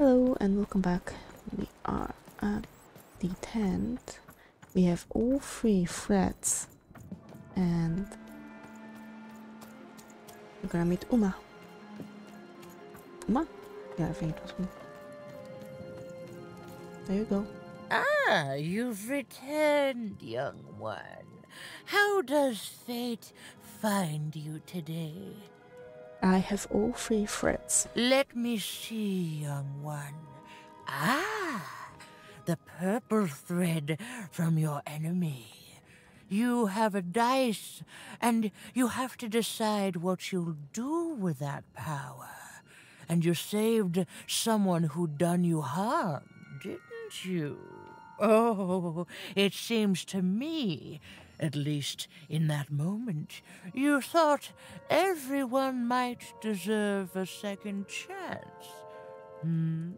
Hello and welcome back. We are at the tent. We have all three threads and we're gonna meet Uma. Uma? Yeah, I think it was Uma. There you go. Ah, you've returned, young one. How does fate find you today? I have all three threads. Let me see, young one. Ah, the purple thread from your enemy. You have a dice, and you have to decide what you'll do with that power. And you saved someone who'd done you harm, didn't you? Oh, it seems to me, at least in that moment, you thought everyone might deserve a second chance. Hmm?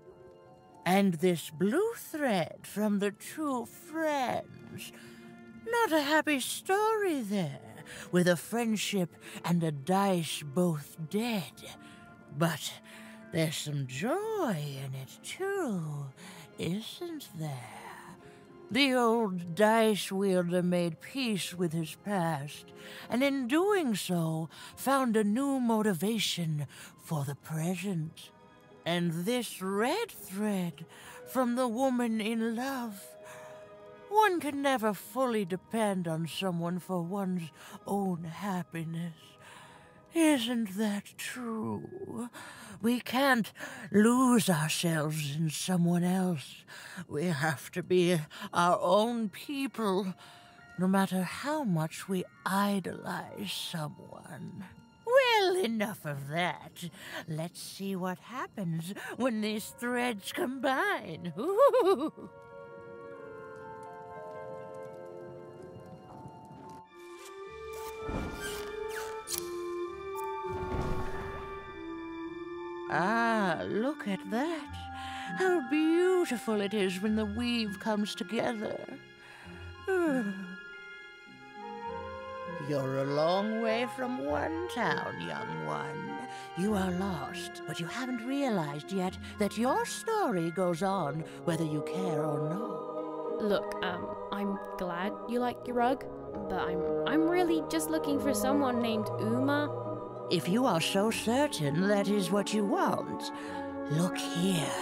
And this blue thread from the two friends. Not a happy story there, with a friendship and a dice both dead. But there's some joy in it, too, isn't there? The old dice wielder made peace with his past, and in doing so, found a new motivation for the present. And this red thread from the woman in love. One can never fully depend on someone for one's own happiness. Isn't that true? We can't lose ourselves in someone else. We have to be our own people, no matter how much we idolize someone. Well, enough of that. Let's see what happens when these threads combine. Ah, look at that. How beautiful it is when the weave comes together. You're a long way from one town, young one. You are lost, but you haven't realized yet that your story goes on whether you care or not. Look, um, I'm glad you like your rug, but I'm I'm really just looking for someone named Uma. If you are so certain that is what you want, look here.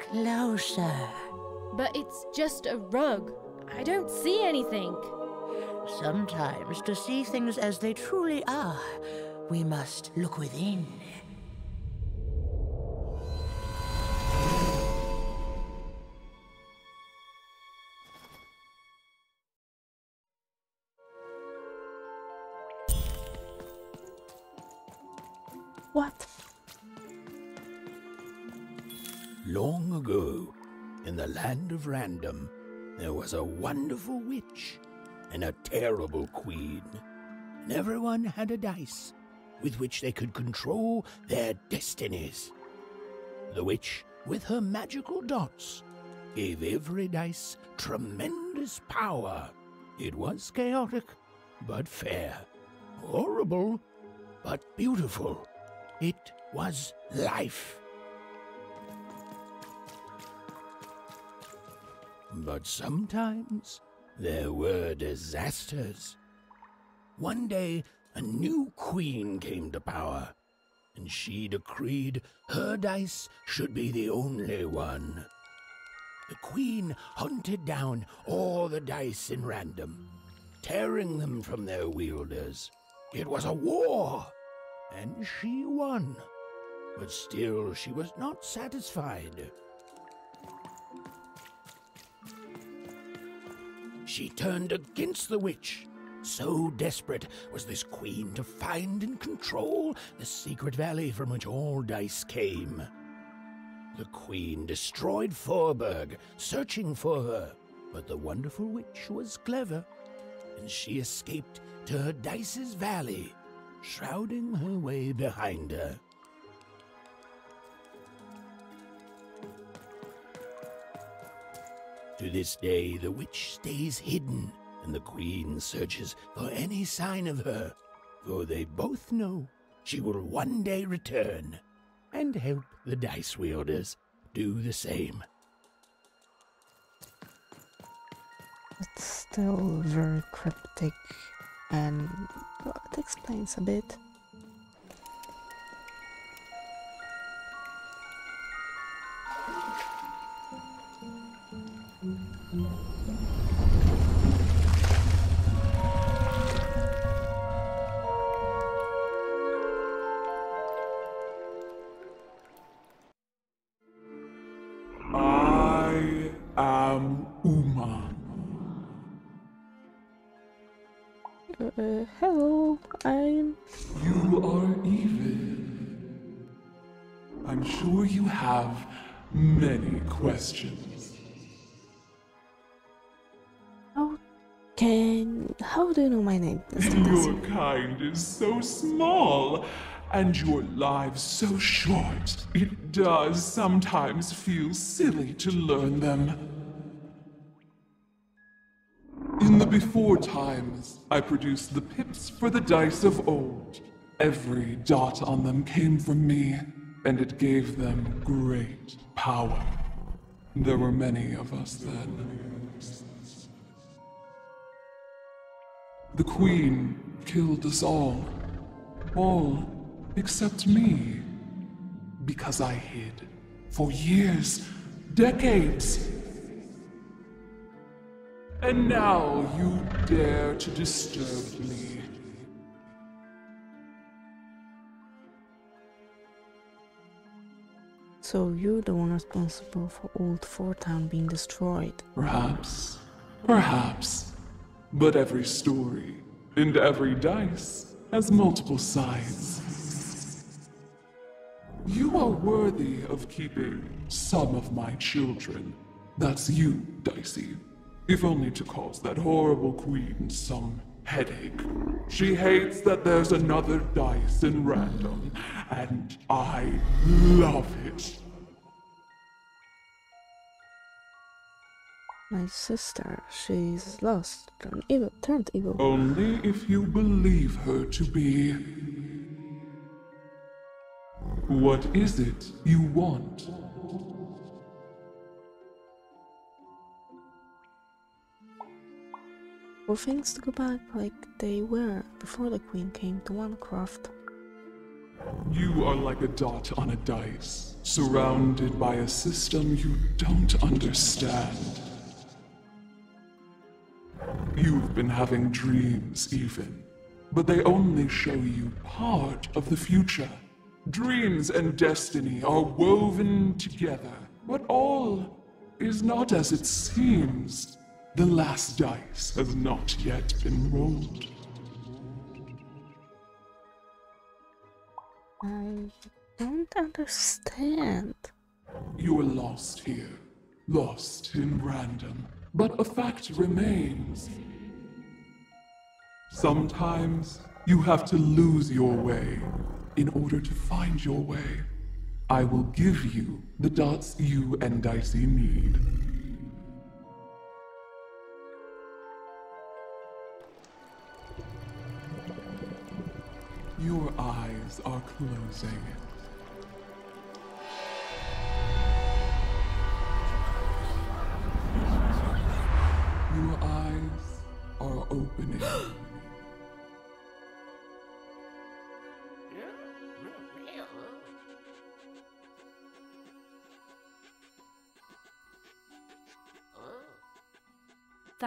Closer. But it's just a rug. I don't see anything. Sometimes, to see things as they truly are, we must look within. Random, there was a wonderful witch and a terrible queen. And everyone had a dice with which they could control their destinies. The witch, with her magical dots, gave every dice tremendous power. It was chaotic, but fair. Horrible, but beautiful. It was life. But sometimes there were disasters. One day, a new queen came to power, and she decreed her dice should be the only one. The queen hunted down all the dice in random, tearing them from their wielders. It was a war, and she won. But still, she was not satisfied. She turned against the witch. So desperate was this queen to find and control the secret valley from which all dice came. The queen destroyed Fourburg, searching for her, but the wonderful witch was clever, and she escaped to her dice's valley, shrouding her way behind her. To this day, the witch stays hidden, and the queen searches for any sign of her, for they both know she will one day return and help the dice wielders do the same. It's still very cryptic and well, it explains a bit. So small, and your lives so short. It does sometimes feel silly to learn them. In the before times, I produced the pips for the dice of old. Every dot on them came from me, and it gave them great power. There were many of us then. The Queen killed us all. All except me. Because I hid. For years, decades. And now you dare to disturb me. So you're the one responsible for Old Fortown being destroyed. Perhaps. Perhaps. But every story and every dice has multiple sides. You are worthy of keeping some of my children. That's you, Dicey. If only to cause that horrible queen some headache. She hates that there's another dice in random, and I love it. My sister, she's lost, turned evil, turned evil. Only if you believe her to be. What is it you want? For things to go back like they were before the Queen came to Onecroft. You are like a dot on a dice, surrounded by a system you don't understand. You've been having dreams, even, but they only show you part of the future. Dreams and destiny are woven together, but all is not as it seems. The last dice has not yet been rolled. I don't understand. You are lost here, lost in random. But a fact remains. Sometimes you have to lose your way in order to find your way. I will give you the dots you and Dicey need. Your eyes are closing.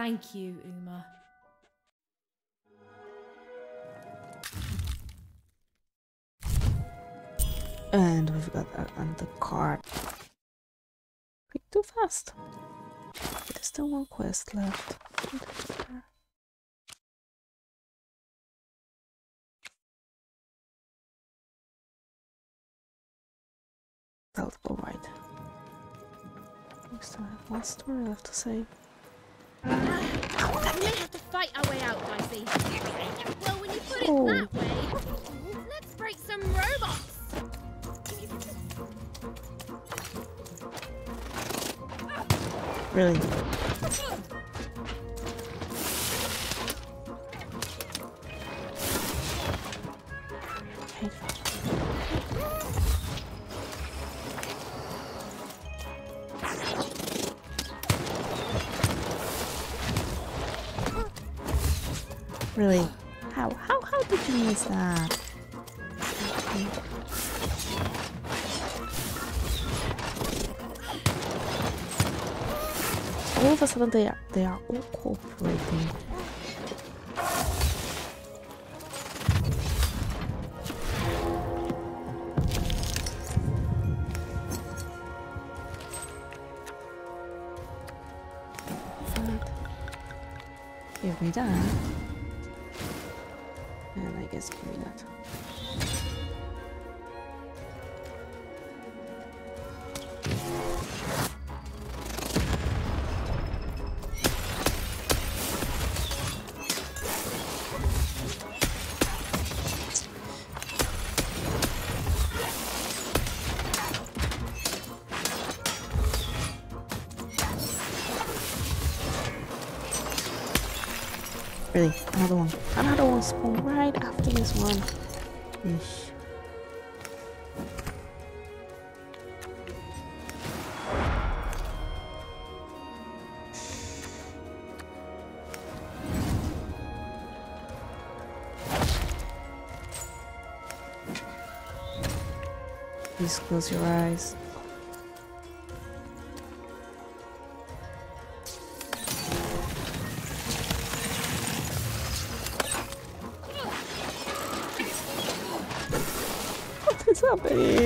Thank you, Uma. And we've got the card. Quick, too fast. There's still one quest left. That'll go right. We still have one story left to We have to fight our way out, Dicey. Well, when you put it Oh. that way, let's break some robots. Really? Really? How? How? How did you miss that? All of a sudden, they are they are all cooperating. Give me that. Really, another one. Another one spawned right after this one. Please close your eyes. Is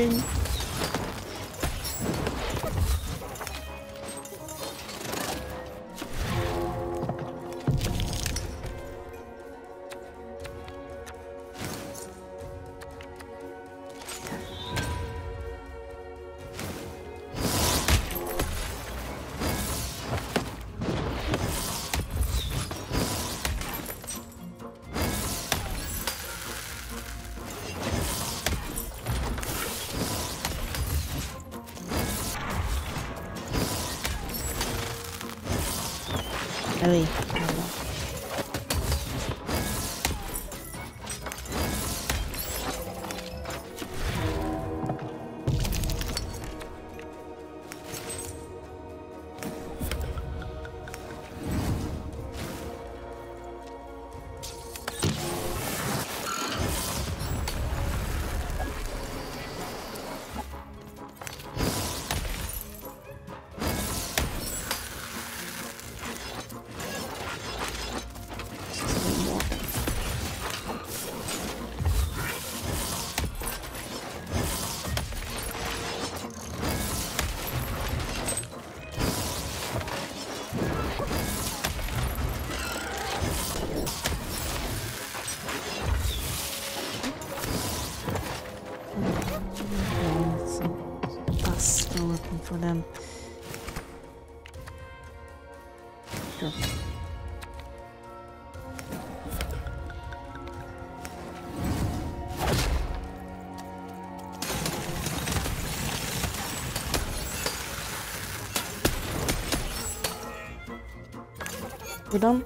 We're done?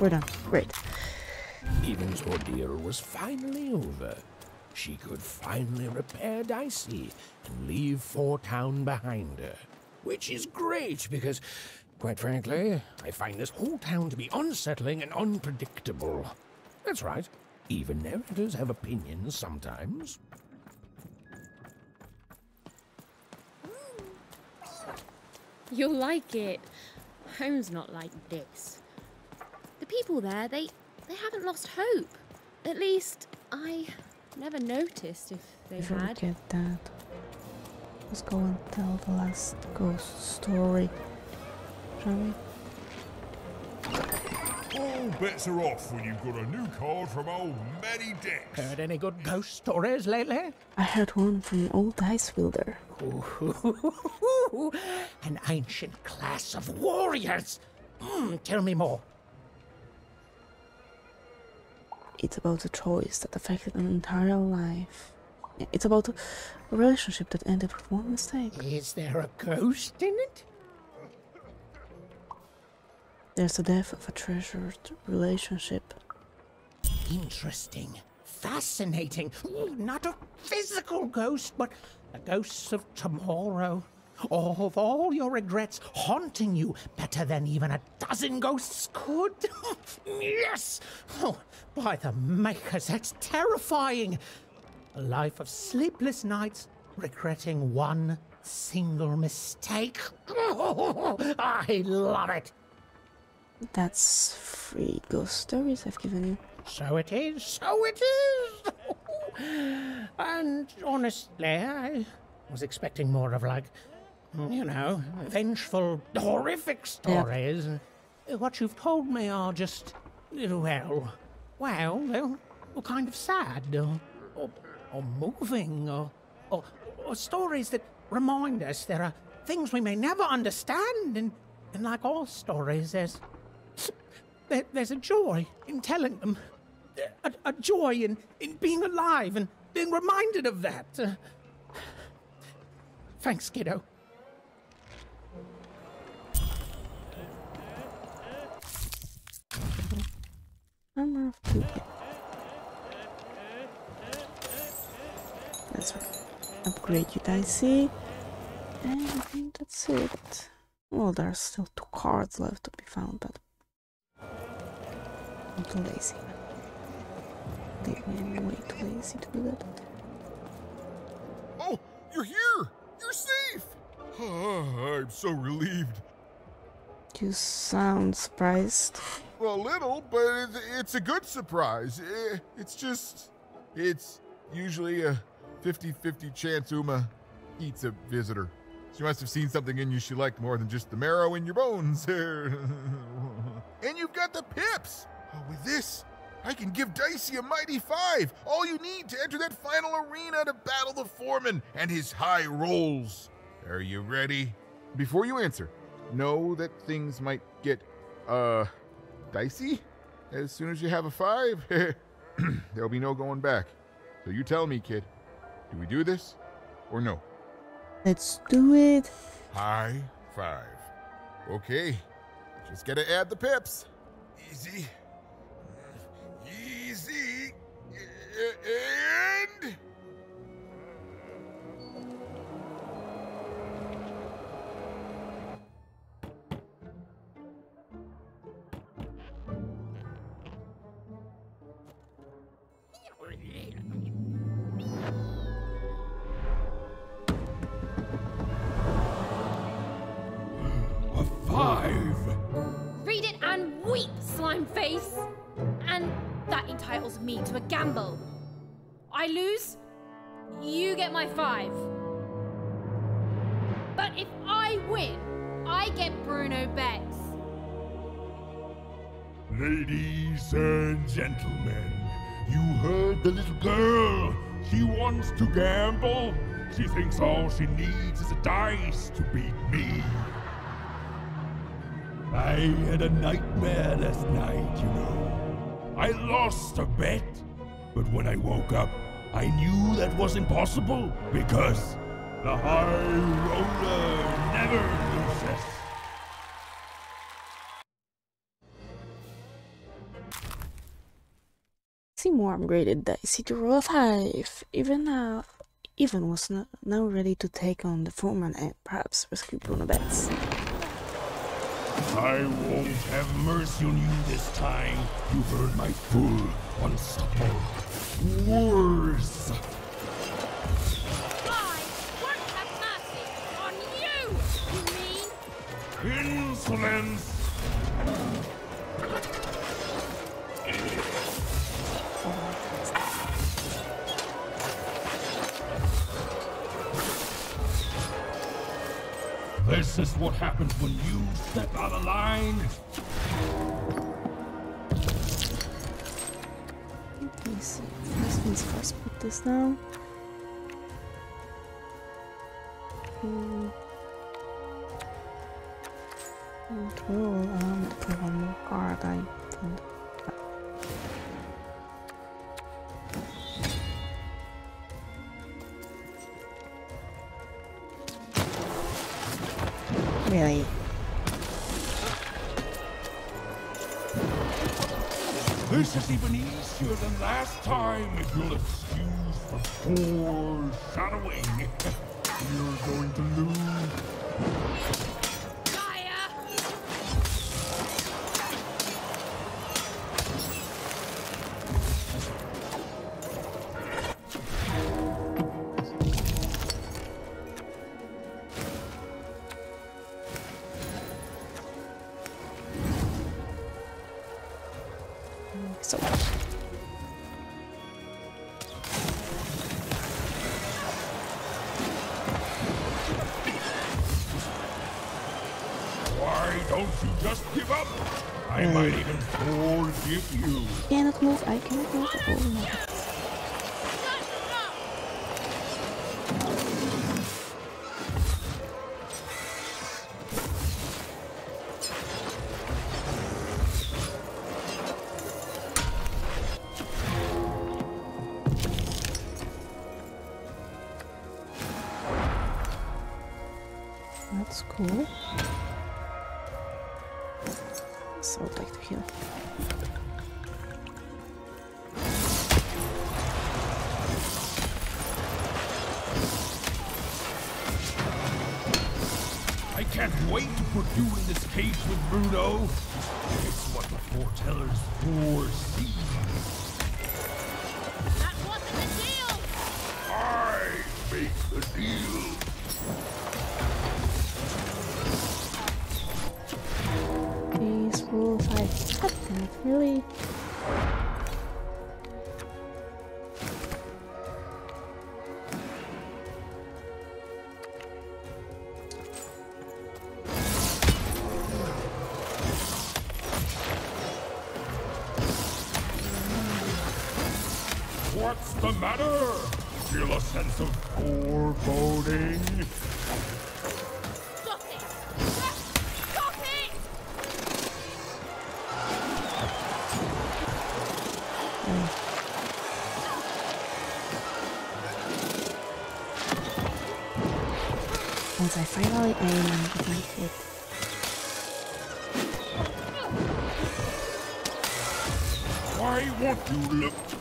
We're done. Great. Even's ordeal was finally over. She could finally repair Dicey and leave Four Town behind her. Which is great because, quite frankly, I find this whole town to be unsettling and unpredictable. That's right. Even narrators have opinions sometimes. You'll like it. Home's not like this. The people there, they they haven't lost hope. At least I never noticed if they If you had. get that, let's go and tell the last ghost story. Shall we? All bets are off when you've got a new card from old Matty Dex. Heard any good ghost stories lately? I heard one from old Dice Wielder. An ancient class of warriors. Hmm, tell me more. It's about a choice that affected an entire life. It's about a relationship that ended with one mistake. Is there a ghost in it? There's the death of a treasured relationship. Interesting. Fascinating. Ooh, not a physical ghost, but the ghosts of tomorrow. Of all your regrets haunting you better than even a dozen ghosts could. yes! Oh, by the makers, that's terrifying. A life of sleepless nights, regretting one single mistake. I love it. That's three ghost stories I've given you. So it is, so it is. and honestly, I was expecting more of like, you know, vengeful, horrific stories. What you've told me are just, well, well, they're, well kind of sad, or, or, or moving, or, or, or stories that remind us there are things we may never understand, and, and like all stories, there's there, there's a joy in telling them, a, a joy in, in being alive and being reminded of that. Uh, thanks, kiddo. Armor of two. Let's upgrade you, Dicey. And I think that's it. Well, there are still two cards left to be found, but I'm too lazy. Me, I'm way too lazy to do that. Oh, you're here! You're safe! I'm so relieved. You sound surprised. A little, but it's, a good surprise. It's just. It's usually a 50 50 chance Uma eats a visitor. She must have seen something in you she liked more than just the marrow in your bones. and you've got the pips! Oh, with this, I can give Dicey a mighty five. All you need to enter that final arena to battle the foreman and his high rolls. Are you ready? Before you answer, know that things might get, uh, dicey as soon as you have a five. There'll be no going back. So you tell me, kid. Do we do this or no? Let's do it. High five. Okay. Just gotta add the pips. Easy. Easy. My five. But if I win, I get Bruno Betts. Ladies and gentlemen, you heard the little girl. She wants to gamble. She thinks all she needs is a dice to beat me. I had a nightmare last night, you know. I lost a bet, but when I woke up, I knew that was impossible because the high roller never loses. Seymour upgraded Dicey to roll a 5. Even now, even was no, now ready to take on the foreman and perhaps rescue Bruno Betts. I won't have mercy on you this time. You heard my full, unstoppable words. I won't have mercy on you, you mean? Insolence! This is what happens when you step out of line. Let me see. Things first, put this down. Hmm. Control, um, put one more card, I think. This is even easier than last time, if you'll excuse the foreshadowing. You're going to lose That's. So I'd like to heal. I can't wait to put you in this cage with Bruno. It's what the foretellers foresee. That wasn't the deal! I make the deal. Really? I finally aim get my. Why won't you look?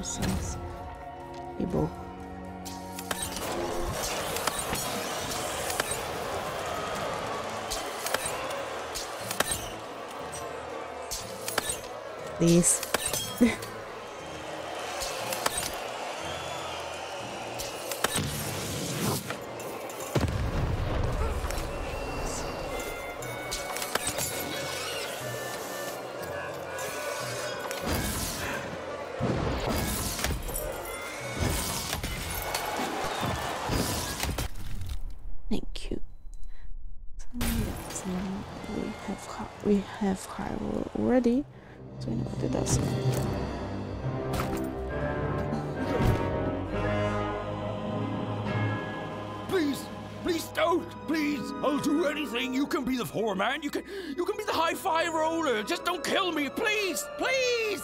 Let's get ourselves have Hyrule already, so we know what it does. Please, please don't. Please, I'll do anything. You can be the foreman. You can, you can be the high five roller. Just don't kill me, please, please.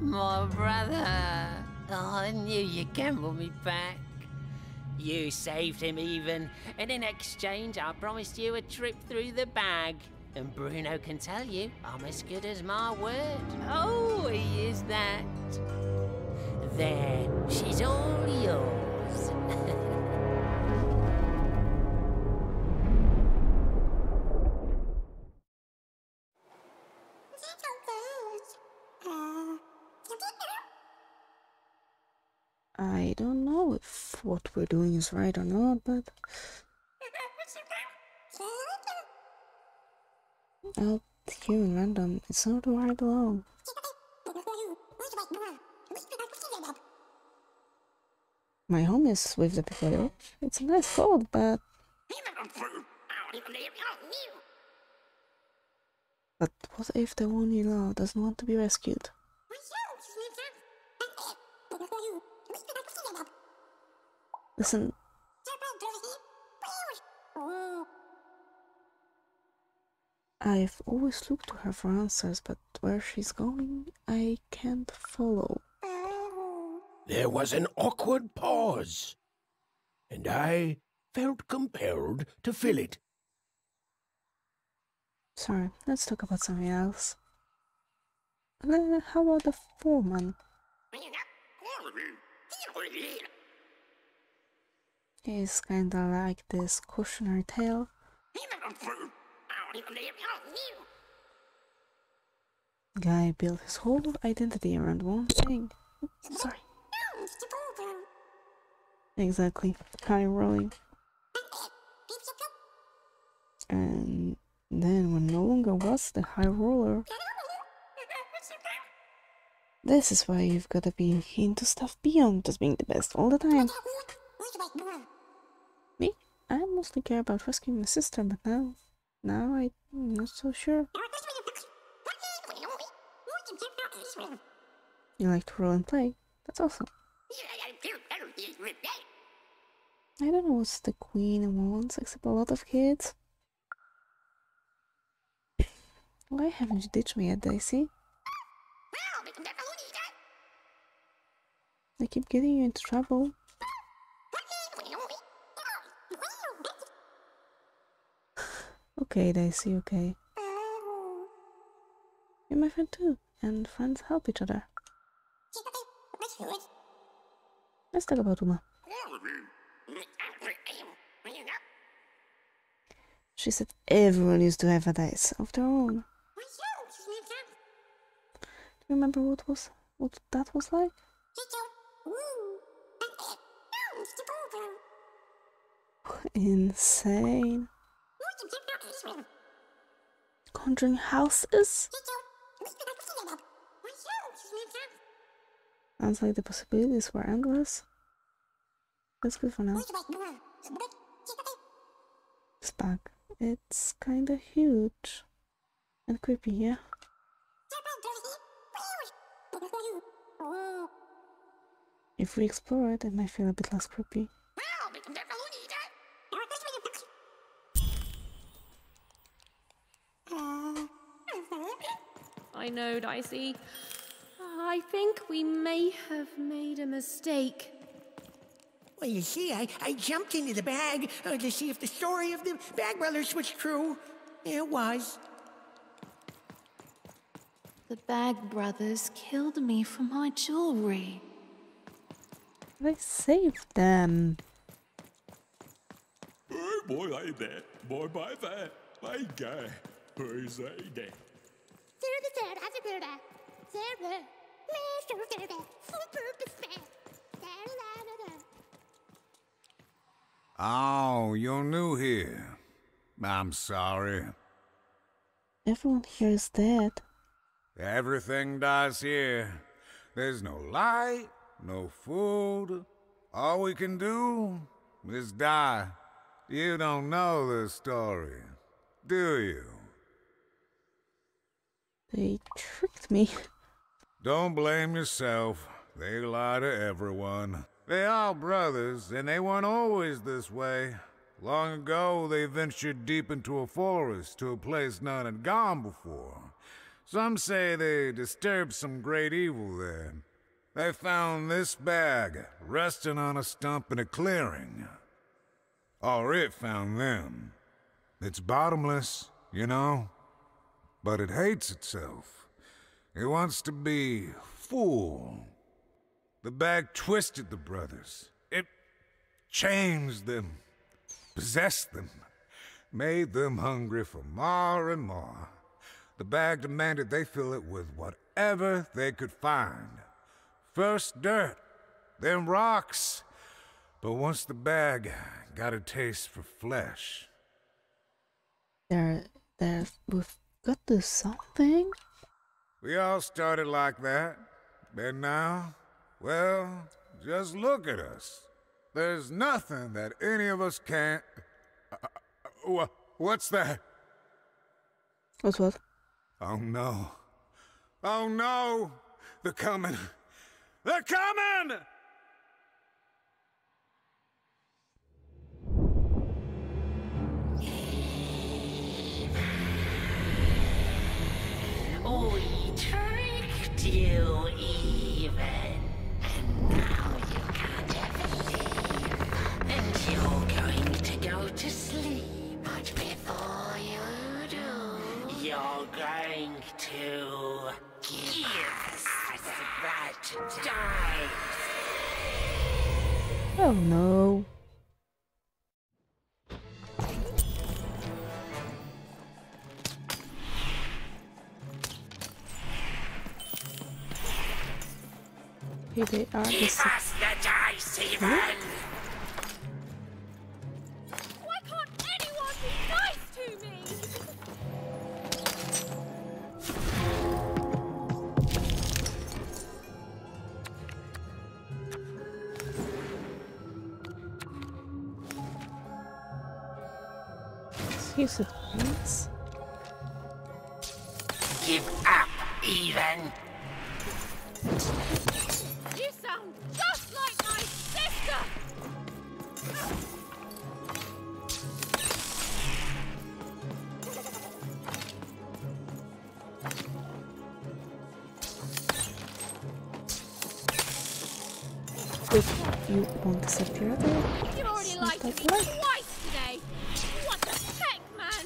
My brother! Oh, I knew you'd gamble me back. You saved him even, and in exchange I promised you a trip through the bag. And Bruno can tell you I'm as good as my word. Oh, he is that. There, she's all yours. I don't know if what we're doing is right or not, but out here in random, it's not where I belong. My home is with the people. It's a nice cold, but but what if the one you love doesn't want to be rescued? Listen, I've always looked to her for answers, but where she's going, I can't follow. There was an awkward pause, and I felt compelled to fill it. Sorry, let's talk about something else. Uh, how about the foreman? He's kinda like this cautionary tale. Guy built his whole identity around one thing. Oops, sorry. Exactly. High rolling. And then when no longer was the high roller. This is why you've gotta be into stuff beyond just being the best all the time. I mostly care about rescuing my sister, but now now I'm not so sure. You like to roll and play? That's awesome. I don't know what the queen wants, except a lot of kids. Why haven't you ditched me yet, Daisy? I keep getting you into trouble. Okay, Daisy, okay. You're my friend too, and friends help each other. Let's talk about Uma. She said everyone used to have a dice of their own. Do you remember what was what that was like? Insane. Conjuring houses? Sounds like the possibilities were endless. That's good for now. It's back. It's kinda huge. And creepy, yeah? If we explore it, it might feel a bit less creepy. I know, Dicey. I think we may have made a mistake. Well, you see, I, I jumped into the bag uh, to see if the story of the Bag Brothers was true. It was. The Bag Brothers killed me for my jewelry. I saved them. Oh boy, I bet. Boy, by that. My guy. Who's that? Oh, you're new here. I'm sorry. Everyone here is dead. Everything dies here. There's no light, no food. All we can do is die. You don't know the story, do you? They tricked me. Don't blame yourself. They lie to everyone. They are brothers, and they weren't always this way. Long ago, they ventured deep into a forest to a place none had gone before. Some say they disturbed some great evil there. They found this bag resting on a stump in a clearing. Or it found them. It's bottomless, you know, but it hates itself. It wants to be full. The bag twisted the brothers. It changed them, possessed them, made them hungry for more and more. The bag demanded they fill it with whatever they could find. First dirt, then rocks. But once the bag got a taste for flesh, They're they're with got to something? We all started like that. And now, well, just look at us. There's nothing that any of us can't. Uh, uh, what's that? What's what? Oh no. Oh no! They're coming! They're coming! Oh no. Here they are. Give us the dice, Even. Wait, you want to disappear there? You already It's lied not to me twice today! What the heck, man?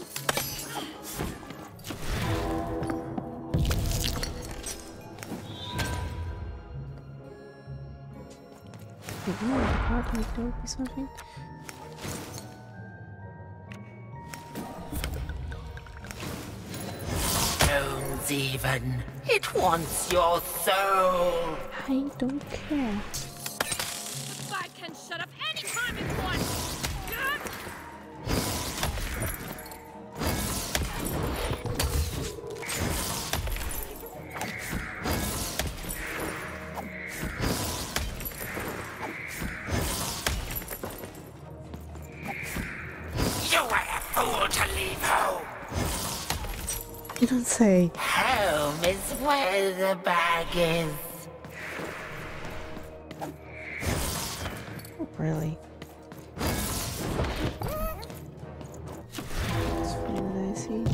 Wait, no, the part like there would be something. Bones, Even. It wants your soul. I don't care. The. Really? It's funny that I.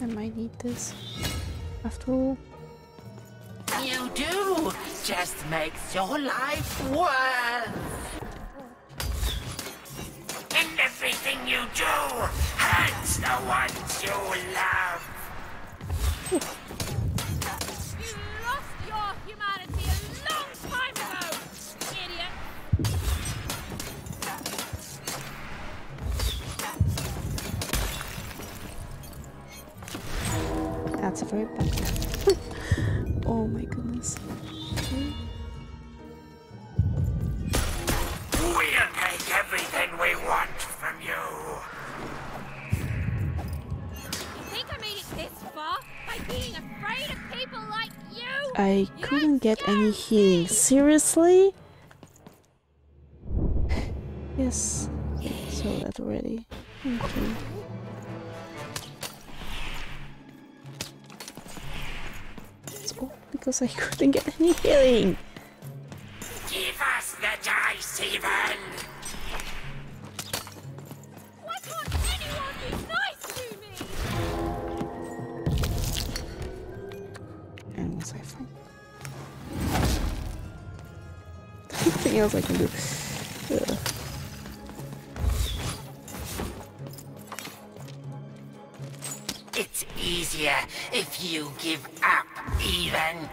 I might need this. After all. You do. Just makes your life worse. And everything you do hurts the ones you love. You lost your humanity a long time ago, idiot! That's a very bad. oh my goodness. We'll take everything we want I couldn't get any healing. Seriously? yes. So that already. Okay. It's all because I couldn't get any healing. Else I can do. It's easier if you give up, Even.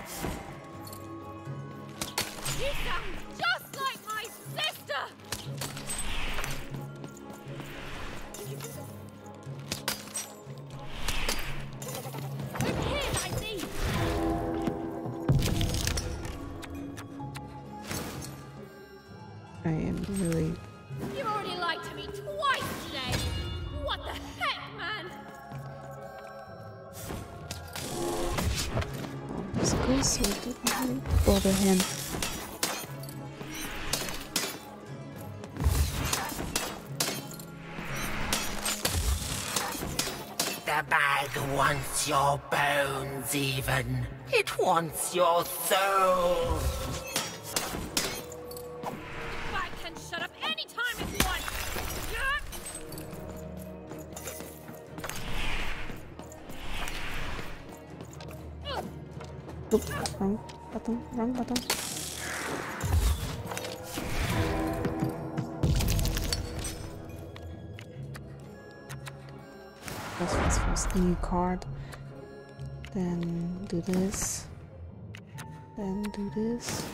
Bones, Even. It wants your soul. I can shut up any time if you want. Yeah. Oops, wrong button, wrong button. First, first, first, new card. Then do this. Then do this.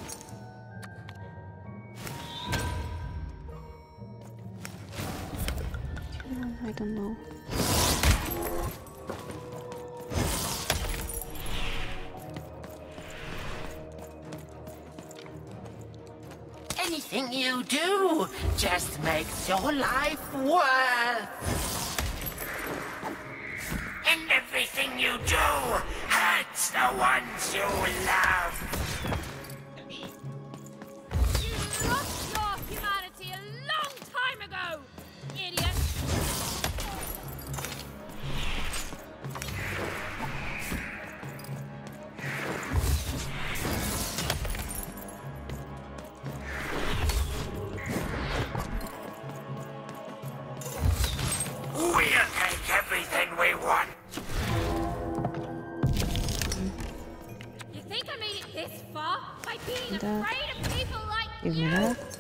Give me that.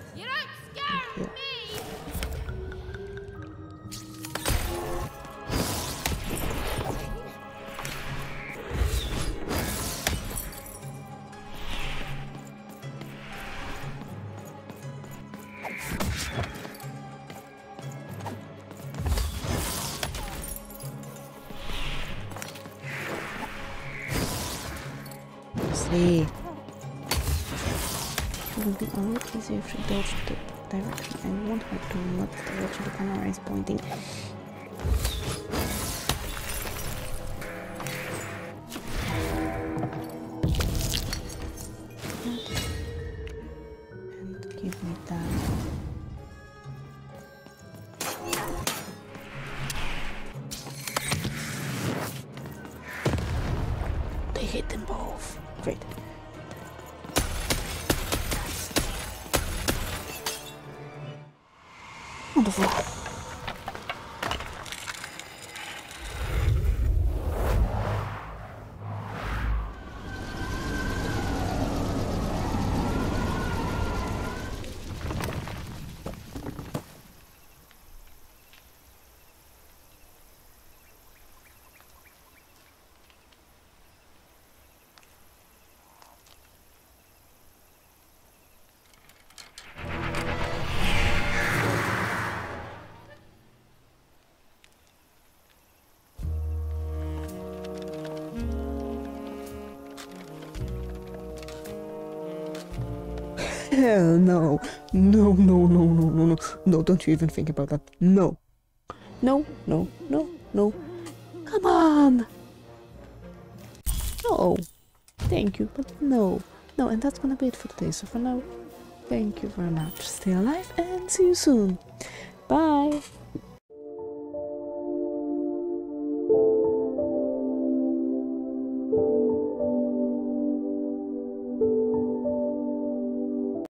Dodge the direction I want her to, not the direction the camera is pointing. Wonderful. Hell no. No, no, no, no, no, no. No, don't you even think about that. No. No, no, no, no. Come on. No. Thank you, but no. No, and that's gonna be it for today. So for now, thank you very much. Stay alive and see you soon. Bye.